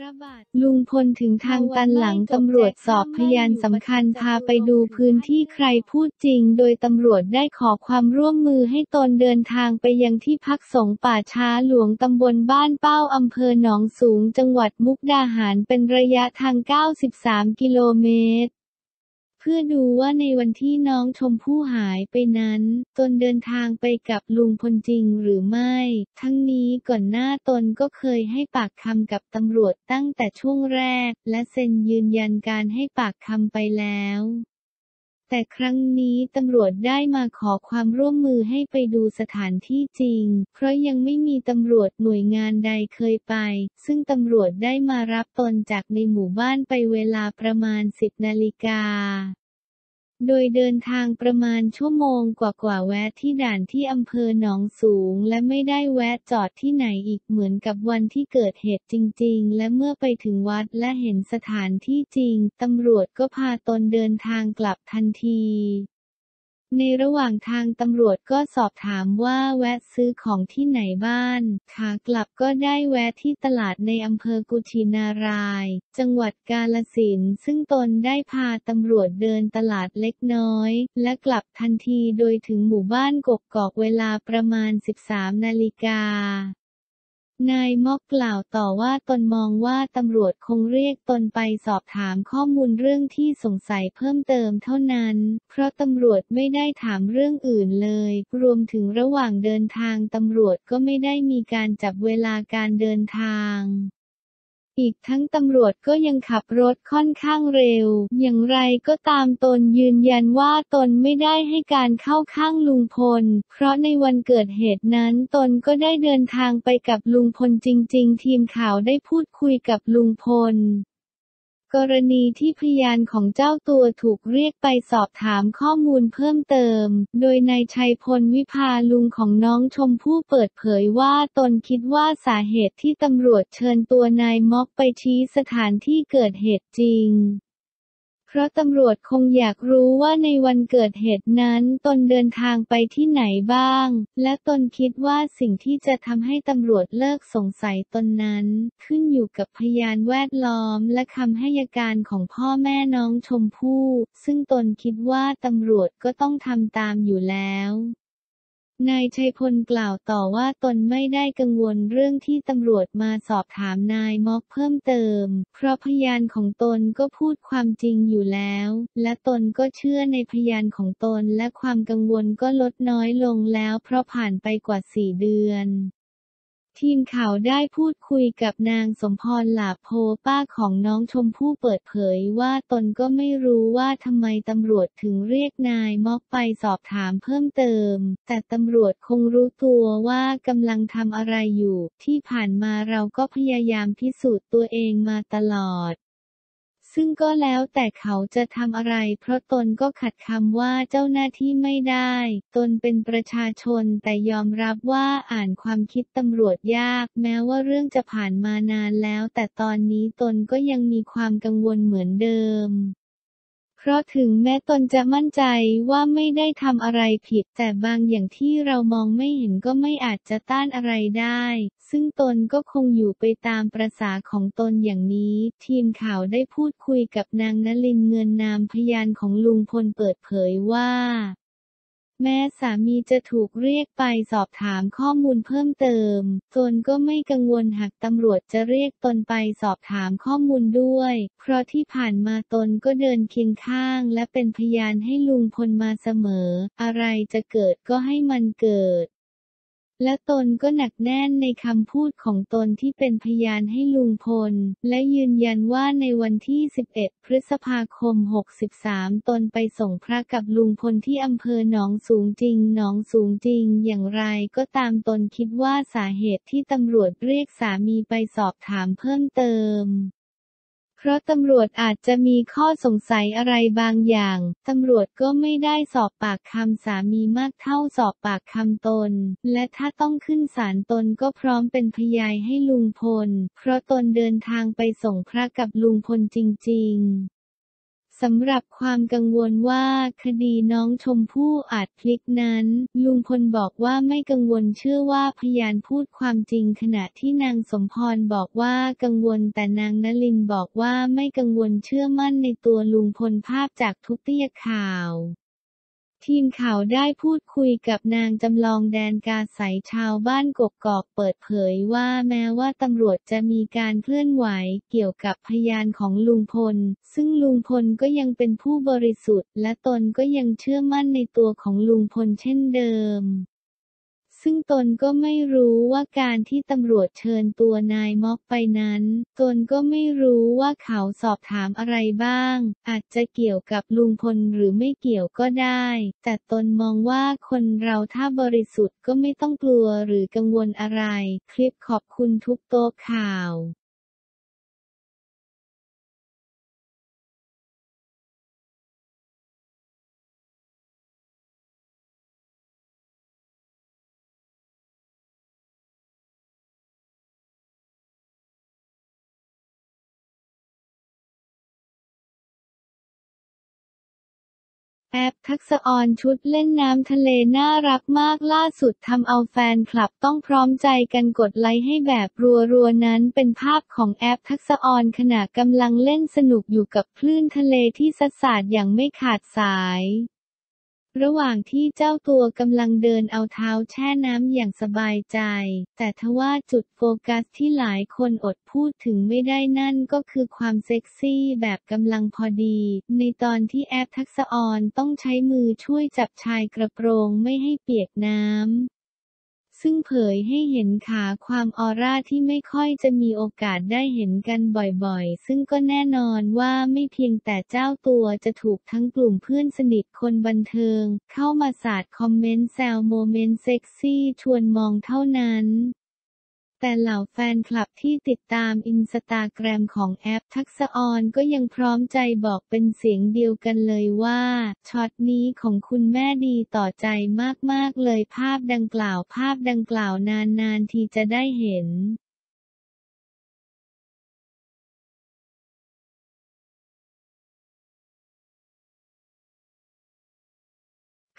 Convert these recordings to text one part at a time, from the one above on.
พระบาทลุงพลถึงทางตันหลังตำรวจสอบพยานสำคัญพาไปดูพื้นที่ใครพูดจริง โดยตำรวจได้ขอความร่วมมือให้ตนเดินทางไปยังที่พักสงฆ์ป่าช้าหลวงตำบลบ้านเป้าอำเภอหนองสูงจังหวัดมุกดาหารเป็นระยะทาง 93 กิโลเมตรเพื่อดูว่าในวันที่น้องชมพู่หายไปนั้น ตนเดินทางไปกับลุงพลจริงหรือไม่ ทั้งนี้ก่อนหน้าตนก็เคยให้ปากคำกับตำรวจตั้งแต่ช่วงแรก และเซ็นยืนยันการให้ปากคำไปแล้ว แต่ครั้งนี้ตำรวจได้มาขอความร่วมมือให้ไปดูสถานที่จริง เพราะยังไม่มีตำรวจหน่วยงานใดเคยไป ซึ่งตำรวจได้มารับตนจากในหมู่บ้านไปเวลาประมาณ 10 นาฬิกา โดยเดินทางประมาณชั่วโมงกว่าๆแวะที่ด่านที่อำเภอหนองสูง และไม่ได้แวะจอดที่ไหนอีกเหมือนกับวันที่เกิดเหตุจริง ๆ และเมื่อไปถึงวัดและเห็นสถานที่จริง ตำรวจก็พาตนเดินทางกลับทันที ในระหว่างทางตำรวจก็สอบถามว่าแวะซื้อของที่ไหนบ้าน ขากลับก็ได้แวะที่ตลาดในอำเภอกุชินาราย จังหวัดกาฬสินซึ่งตนได้พาตำรวจเดินตลาดเล็กน้อย และกลับทันทีโดยถึงหมู่บ้านกกกอกเวลาประมาณ 13 นาฬิกา นายม็อกกล่าวต่อว่าตนมองว่าตำรวจคงเรียกตนไปสอบถามข้อมูลเรื่องที่สงสัยเพิ่มเติมเท่านั้น เพราะตำรวจไม่ได้ถามเรื่องอื่นเลย รวมถึงระหว่างเดินทางตำรวจก็ไม่ได้มีการจับเวลาการเดินทาง อีกทั้งตำรวจก็ยังขับรถค่อนข้างเร็ว อย่างไรก็ตามตนยืนยันว่าตนไม่ได้ให้การเข้าข้างลุงพล เพราะในวันเกิดเหตุนั้นตนก็ได้เดินทางไปกับลุงพลจริง ๆ ทีมข่าวได้พูดคุยกับลุงพล กรณีที่พยานของเจ้าตัวถูกเรียกไปสอบถามข้อมูลเพิ่มเติม โดยนายชัยพลวิภาลุงของน้องชมพู่เปิดเผยว่าตนคิดว่าสาเหตุที่ตำรวจเชิญตัวนายม็อกไปชี้สถานที่เกิดเหตุจริง เพราะตำรวจคงอยากรู้ว่าในวันเกิดเหตุนั้น ตนเดินทางไปที่ไหนบ้าง และตนคิดว่าสิ่งที่จะทำให้ตำรวจเลิกสงสัยตนนั้น ขึ้นอยู่กับพยานแวดล้อมและคำให้การของพ่อแม่น้องชมพู่ ซึ่งตนคิดว่าตำรวจก็ต้องทำตามอยู่แล้ว นายชัยพลกล่าวต่อว่าตนไม่ได้กังวลเรื่องที่ตำรวจมาสอบถามนายม็อกเพิ่มเติม เพราะพยานของตนก็พูดความจริงอยู่แล้ว และตนก็เชื่อในพยานของตนและความกังวลก็ลดน้อยลงแล้วเพราะผ่านไปกว่าสี่เดือน ทีมข่าวได้พูดคุยกับนางสมพรหลาโพป้าของน้องชมพู่เปิดเผยว่าตนก็ไม่รู้ว่าทำไมตำรวจถึงเรียกนายม็อกไปสอบถามเพิ่มเติม แต่ตำรวจคงรู้ตัวว่ากำลังทำอะไรอยู่ ที่ผ่านมาเราก็พยายามพิสูจน์ตัวเองมาตลอด ซึ่งก็แล้วแต่เขาจะทำอะไร เพราะตนก็ขัดคำว่าเจ้าหน้าที่ไม่ได้ ตนเป็นประชาชนแต่ยอมรับว่าอ่านความคิดตำรวจยาก แม้ว่าเรื่องจะผ่านมานานแล้ว แต่ตอนนี้ตนก็ยังมีความกังวลเหมือนเดิม พราะถึงแม้ตนจะมั่นใจว่าไม่ได้ทำอะไรผิด แต่บางอย่างที่เรามองไม่เห็นก็ไม่อาจจะต้านอะไรได้ ซึ่งตนก็คงอยู่ไปตามประษาของตนอย่างนี้ ทีมข่าวได้พูดคุยกับนางนลินเงินนามพยานของลุงพลเปิดเผยว่า แม้สามีจะถูกเรียกไปสอบถามข้อมูลเพิ่มเติม ตนก็ไม่กังวลหากตำรวจจะเรียกตนไปสอบถามข้อมูลด้วย เพราะที่ผ่านมาตนก็เดินเคียงข้างและเป็นพยานให้ลุงพลมาเสมอ อะไรจะเกิดก็ให้มันเกิด และตนก็หนักแน่นในคำพูดของตนที่เป็นพยานให้ลุงพล และยืนยันว่าในวันที่ 11 พฤษภาคม 63 ตนไปส่งพระกับลุงพลที่อำเภอหนองสูงจริง หนองสูงจริง อย่างไรก็ตามตนคิดว่าสาเหตุที่ตำรวจเรียกสามีไปสอบถามเพิ่มเติม เพราะตำรวจอาจจะมีข้อสงสัยอะไรบางอย่าง ตำรวจก็ไม่ได้สอบปากคำสามีมากเท่าสอบปากคำตน และถ้าต้องขึ้นศาลตนก็พร้อมเป็นพยานให้ลุงพล เพราะตนเดินทางไปส่งพระกับลุงพลจริง ๆ สำหรับความกังวลว่าคดีน้องชมพู่อาจพลิกนั้น ลุงพลบอกว่าไม่กังวลเชื่อว่าพยานพูดความจริงขณะที่นางสมพรบอกว่ากังวลแต่นางนลินบอกว่าไม่กังวลเชื่อมั่นในตัวลุงพลภาพจากทุกเตี้ยข่าว ทีมข่าวได้พูดคุยกับนางจำลองแดนกาใสชาวบ้านกกกอกเปิดเผยว่าแม้ว่าตำรวจจะมีการเคลื่อนไหวเกี่ยวกับพยานของลุงพล ซึ่งลุงพลก็ยังเป็นผู้บริสุทธิ์ และตนก็ยังเชื่อมั่นในตัวของลุงพลเช่นเดิม ซึ่งตนก็ไม่รู้ว่าการที่ตำรวจเชิญตัวนายม็อกไปนั้น ตนก็ไม่รู้ว่าเขาสอบถามอะไรบ้าง อาจจะเกี่ยวกับลุงพลหรือไม่เกี่ยวก็ได้ แต่ตนมองว่าคนเราถ้าบริสุทธิ์ก็ไม่ต้องกลัวหรือกังวลอะไร คลิปขอบคุณทุกโต๊ะข่าว แอปทักษออนชุดเล่นน้ำทะเลน่ารักมากล่าสุดทำเอาแฟนคลับต้องพร้อมใจกันกดไลค์ให้แบบรัวๆนั้นเป็นภาพของแอปทักษออนขณะกำลังเล่นสนุกอยู่กับคลื่นทะเลที่ซัดสาดอย่างไม่ขาดสาย ระหว่างที่เจ้าตัวกำลังเดินเอาเท้าแช่น้ำอย่างสบายใจ แต่ทว่าจุดโฟกัสที่หลายคนอดพูดถึงไม่ได้นั่นก็คือความเซ็กซี่แบบกำลังพอดี ในตอนที่แอฟ ทักษอรต้องใช้มือช่วยจับชายกระโปรงไม่ให้เปียกน้ำ ซึ่งเผยให้เห็นขาขาวออร่าที่ไม่ค่อยจะมีโอกาสได้เห็นกันบ่อยๆ ซึ่งก็แน่นอนว่าไม่เพียงแต่เจ้าตัวจะถูกทั้งกลุ่มเพื่อนสนิทคนบันเทิง เข้ามาสาดคอมเมนต์แซวโมเมนต์เซ็กซี่ชวนมองเท่านั้น แต่เหล่าแฟนคลับที่ติดตามอินสตาแกรมของแอฟ ทักษอรก็ยังพร้อมใจบอกเป็นเสียงเดียวกันเลยว่าช็อตนี้ของคุณแม่ดีต่อใจมากๆเลยภาพดังกล่าวภาพดังกล่าวนานๆทีจะได้เห็น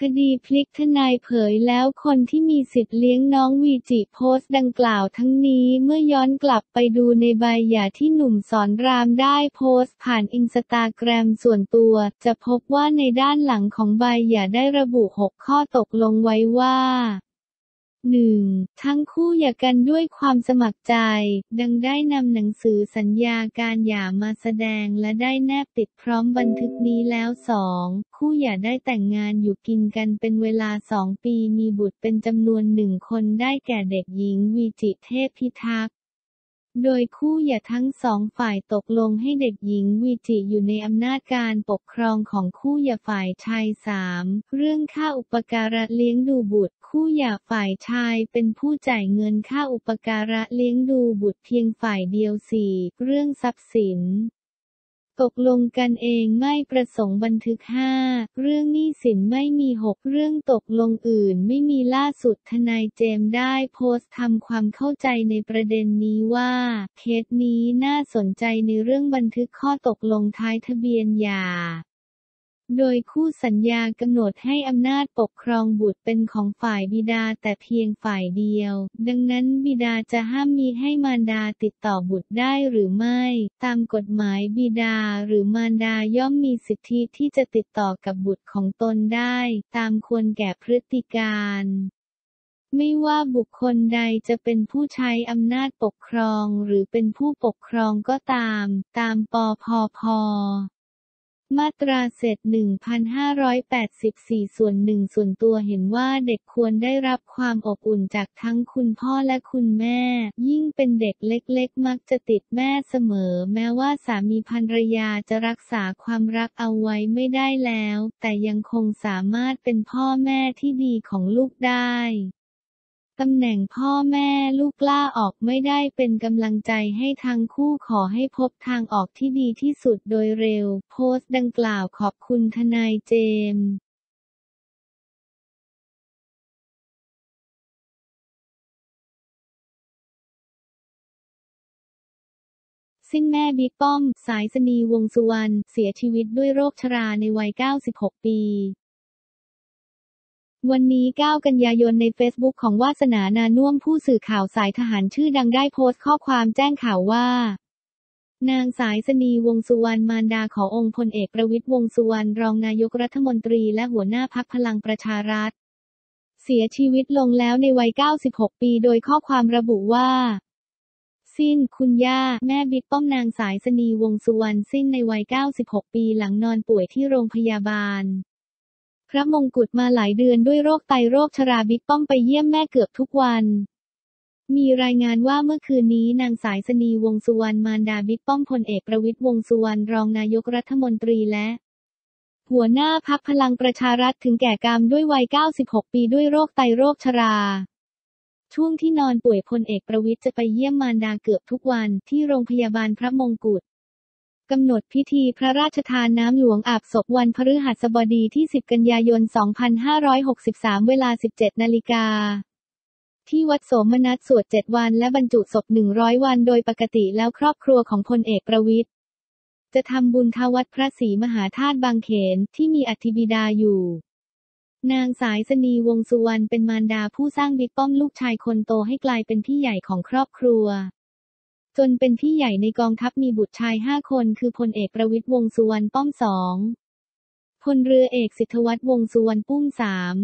คดีพลิกทนายเผยแล้วคนที่มีสิทธิ์เลี้ยงน้องวีจิโพสต์ดังกล่าวทั้งนี้เมื่อย้อนกลับไปดูในใบหย่าที่หนุ่มสอนรามได้โพสต์ผ่านอินสตาแกรมส่วนตัว จะพบว่าในด้านหลังของใบหย่าได้ระบุ 6 ข้อตกลงไว้ว่า หนึ่งทั้งคู่หย่ากันด้วยความสมัครใจ ดังได้นำหนังสือสัญญาการหย่ามาแสดงและได้แนบติดพร้อมบันทึกนี้แล้วสองคู่หย่าได้แต่งงานอยู่กินกันเป็นเวลาสองปีมีบุตรเป็นจำนวนหนึ่งคนได้แก่เด็กหญิงวีจิเทพพิทักษ์ โดยคู่หย่าทั้งสองฝ่ายตกลงให้เด็กหญิงวิจิอยู่ในอำนาจการปกครองของคู่หย่าฝ่ายชายสามเรื่องค่าอุปการะเลี้ยงดูบุตร คู่หย่าฝ่ายชายเป็นผู้จ่ายเงินค่าอุปการะเลี้ยงดูบุตรเพียงฝ่ายเดียวสี่เรื่องทรัพย์สิน ตกลงกันเองไม่ประสงค์บันทึก 5 เรื่องหนี้สินไม่มี 6 เรื่องตกลงอื่นไม่มีล่าสุดทนายเจมได้โพสต์ทำความเข้าใจในประเด็นนี้ว่า เคสนี้น่าสนใจในเรื่องบันทึกข้อตกลงท้ายทะเบียนหย่า โดยคู่สัญญากำหนดให้อำนาจปกครองบุตรเป็นของฝ่ายบิดาแต่เพียงฝ่ายเดียว ดังนั้นบิดาจะห้ามมีให้มารดาติดต่อบุตรได้หรือไม่ ตามกฎหมายบิดาหรือมารดาย่อมมีสิทธิที่จะติดต่อกับบุตรของตนได้ ตามควรแก่พฤติการไม่ว่าบุคคลใดจะเป็นผู้ใช้อำนาจปกครองหรือเป็นผู้ปกครองก็ตาม ตามปพพ มาตราเสร็จ1,584 ส่วนหนึ่งส่วนตัวเห็นว่าเด็กควรได้รับความอบอุ่นจากทั้งคุณพ่อและคุณแม่ ยิ่งเป็นเด็กเล็กๆ มักจะติดแม่เสมอ แม้ว่าสามีภรรยาจะรักษาความรักเอาไว้ไม่ได้แล้ว แต่ยังคงสามารถเป็นพ่อแม่ที่ดีของลูกได้ ตำแหน่งพ่อแม่ลูกกล่าออกไม่ได้เป็นกำลังใจให้ทั้งคู่ขอให้พบทางออกที่ดีที่สุดโดยเร็ว โพสต์ดังกล่าวขอบคุณทนายเจมสิ้นแม่บิ๊กป้อม สายสนีวงสุวรรณ เสียชีวิตด้วยโรคชราในวัย 96 ปี วันนี้ 9 กันยายนในเฟซบุ๊กของวาสนานาน่วมผู้สื่อข่าวสายทหารชื่อดังได้โพสต์ข้อความแจ้งข่าวว่า นางสายสนีวงสุวรรณมารดาขององค์พลเอกประวิตรวงสุวรรณรองนายกรัฐมนตรีและหัวหน้าพรรคพลังประชารัฐ เสียชีวิตลงแล้วในวัย 96 ปีโดยข้อความระบุว่า สิ้นคุณย่า แม่บิ๊กป้อมนางสายสนีวงสุวรรณสิ้นในวัย 96 ปีหลังนอนป่วยที่โรงพยาบาล พระมงกุฎมาหลายเดือนด้วยโรคไตโรคชราบิ๊กป้อมไปเยี่ยมแม่เกือบทุกวัน มีรายงานว่าเมื่อคืนนี้นางสายสนีวงสุวรรณมารดาบิ๊กป้อมพลเอกประวิตรวงสุวรรณรองนายกรัฐมนตรีและ หัวหน้าพักพลังประชารัฐถึงแก่กรรมด้วยวัย 96 ปีด้วยโรคไตโรคชราช่วงที่นอนป่วยพลเอกประวิตรจะไปเยี่ยมมารดาเกือบทุกวันที่โรงพยาบาลพระมงกุฎ กำหนดพิธีพระราชทานน้ำหลวงอาบศพวันพฤหัสบดีที่ 10 กันยายน 2563 เวลา 17 นาฬิกา ที่วัดโสมนัสสวด 7 วันและบรรจุศพ 100 วันโดยปกติแล้วครอบครัวของพลเอกประวิตรจะทำบุญทวัดพระศรีมหาธาตุบางเขนที่มีอธิบิดาอยู่ นางสายสนีวงษ์สุวรรณเป็นมารดาผู้สร้างบิ๊กป้อมลูกชายคนโตให้กลายเป็นพี่ใหญ่ของครอบครัว จนเป็นพี่ใหญ่ในกองทัพมีบุตรชายห้าคนคือพลเอกประวิตรวงสุวรรณป้อมสองพลเรือเอกสิทธวัฒน์วงสุวรรณปุ้มสาม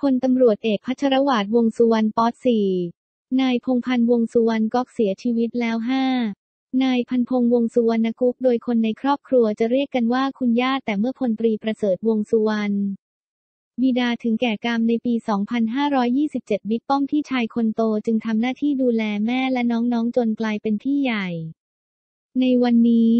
พลตำรวจเอกพัชรวาดวงสุวรรณป๊อตสี่นายพงพันธ์วงสุวรรณก๊อกเสียชีวิตแล้วห้านายพันพงษ์วงสุวรรณกุ๊กโดยคนในครอบครัวจะเรียกกันว่าคุณย่าแต่เมื่อพลตรีประเสริฐวงสุวรรณ บิดาถึงแก่กรรมในปี 2527 บิ๊กป้อมที่ชายคนโตจึงทำหน้าที่ดูแลแม่และน้องๆจนกลายเป็นพี่ใหญ่ ในวันนี้